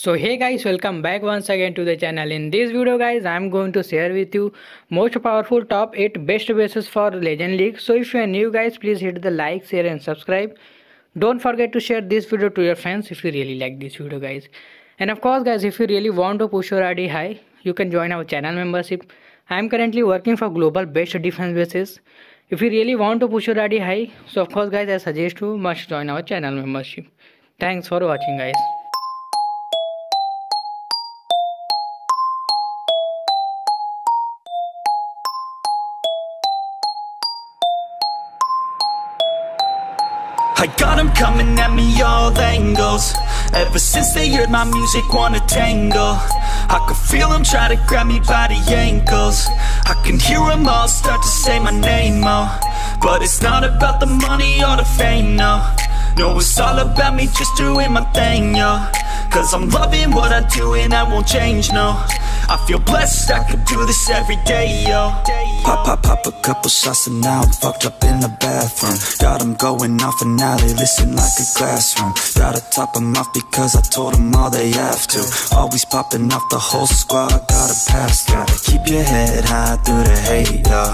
so hey guys welcome back once again to the channel. In this video guys i'm going to share with you most powerful top 8 best bases for legend league. So if you are new guys please hit the like share and subscribe. Don't forget to share this video to your friends if you really like this video guys. And of course guys if you really want to push your id high you can join our channel membership. I am currently working for global best defense bases if you really want to push your id high so of course guys i suggest you must join our channel membership. Thanks for watching guys I got them coming at me all angles. Ever since they heard my music wanna tangle. I can feel them try to grab me by the ankles. I can hear them all start to say my name, oh. But it's not about the money or the fame, no. No, it's all about me just doing my thing, yo. Cause I'm loving what I do and I won't change, no I feel blessed, I could do this every day, yo. Pop, pop, pop a couple shots and now I'm fucked up in the bathroom. Got them going off and now they listen like a classroom. Gotta top them off because I told them all they have to. Always popping off the whole squad, gotta pass. Gotta keep your head high through the hate, yo.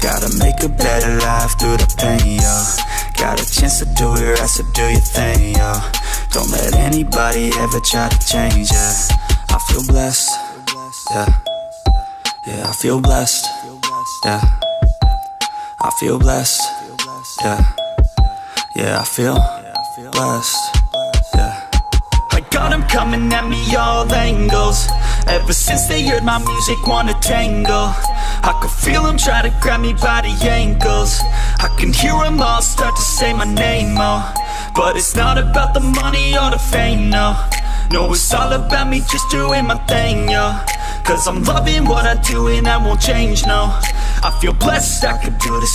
Gotta make a better life through the pain, yo. Got a chance to do it right, so do your thing, yo. Don't let anybody ever try to change, yeah I feel blessed, yeah. Yeah, I feel blessed. Yeah. I feel blessed, yeah. Yeah, I feel blessed, yeah. I got them coming at me all angles. Ever since they heard my music wanna tangle. I can feel them try to grab me by the ankles. I can hear them all start to say my name, oh. But it's not about the money or the fame, no. No, it's all about me just doing my thing, yo Cause I'm loving what I do and I won't change, no. I feel blessed I could do this